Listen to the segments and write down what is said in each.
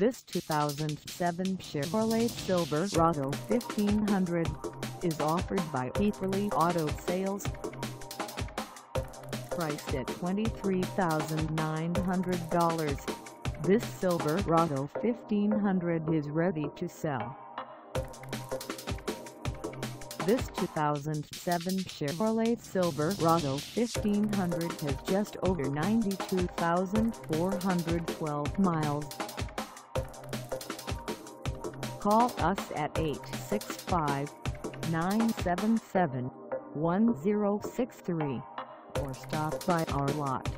This 2007 Chevrolet Silverado 1500 is offered by Hepperly Auto Sales. Priced at $23,900, this Silverado 1500 is ready to sell. This 2007 Chevrolet Silverado 1500 has just over 92,412 miles. Call us at 865-977-1063 or stop by our lot.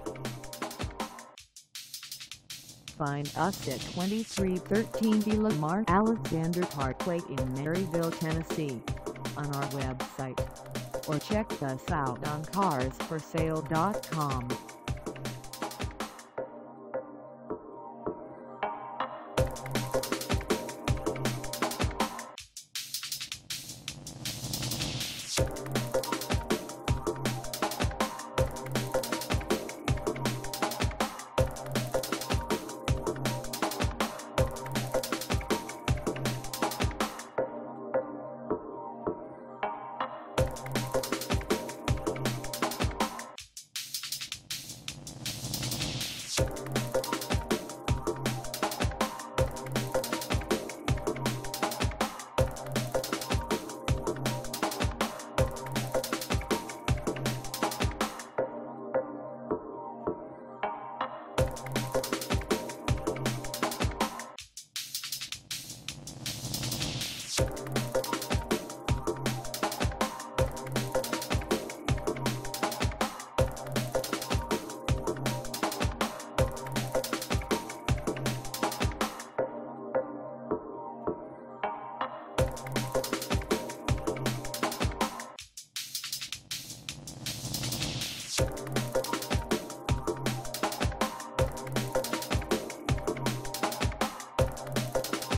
Find us at 2313 DeLamar Alexander Parkway in Maryville, Tennessee on our website or check us out on carsforsale.com. Thank